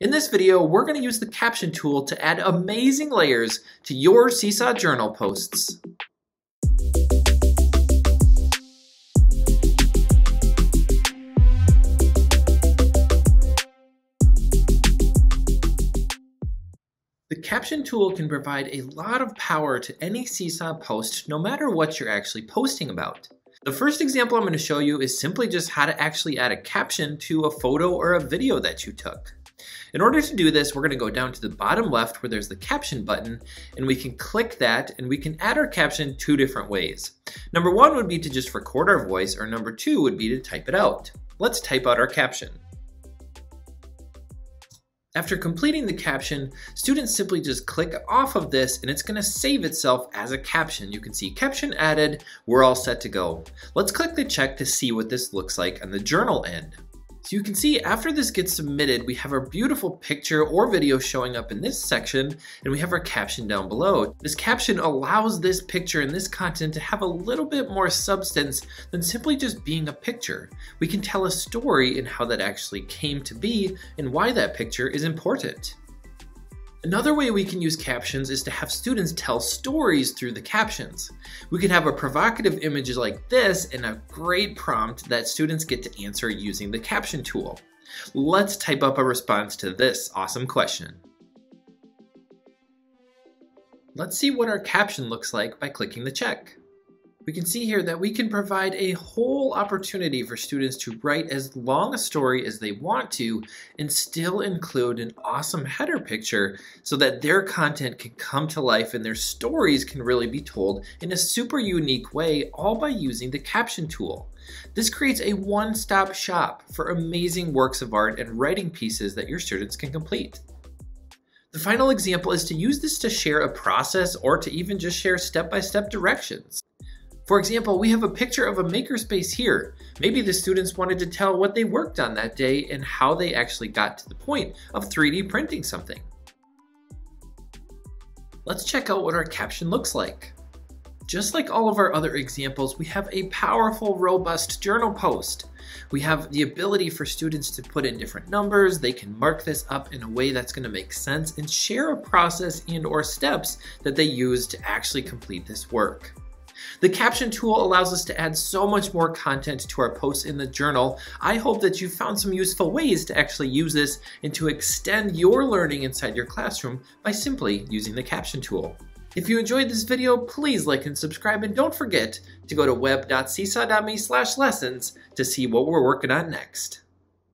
In this video, we're going to use the caption tool to add amazing layers to your Seesaw Journal posts. The caption tool can provide a lot of power to any Seesaw post, no matter what you're actually posting about. The first example I'm going to show you is simply just how to actually add a caption to a photo or a video that you took. In order to do this, we're going to go down to the bottom left where there's the caption button, and we can click that and we can add our caption two different ways. Number one would be to just record our voice, or number two would be to type it out. Let's type out our caption. After completing the caption, students simply just click off of this and it's going to save itself as a caption. You can see caption added, we're all set to go. Let's click the check to see what this looks like on the journal end. So you can see after this gets submitted, we have our beautiful picture or video showing up in this section, and we have our caption down below. This caption allows this picture and this content to have a little bit more substance than simply just being a picture. We can tell a story in how that actually came to be and why that picture is important. Another way we can use captions is to have students tell stories through the captions. We can have a provocative image like this and a great prompt that students get to answer using the caption tool. Let's type up a response to this awesome question. Let's see what our caption looks like by clicking the check we can see here that we can provide a whole opportunity for students to write as long a story as they want to and still include an awesome header picture so that their content can come to life and their stories can really be told in a super unique way all by using the caption tool. This creates a one-stop shop for amazing works of art and writing pieces that your students can complete. The final example is to use this to share a process or to even just share step-by-step -step directions. For example, we have a picture of a makerspace here. Maybe the students wanted to tell what they worked on that day and how they actually got to the point of 3D printing something. Let's check out what our caption looks like. Just like all of our other examples, we have a powerful, robust journal post. We have the ability for students to put in different numbers, they can mark this up in a way that's gonna make sense and share a process and or steps that they use to actually complete this work. The caption tool allows us to add so much more content to our posts in the journal. I hope that you found some useful ways to actually use this and to extend your learning inside your classroom by simply using the caption tool. If you enjoyed this video, please like and subscribe and don't forget to go to web.seesaw.me slash lessons to see what we're working on next.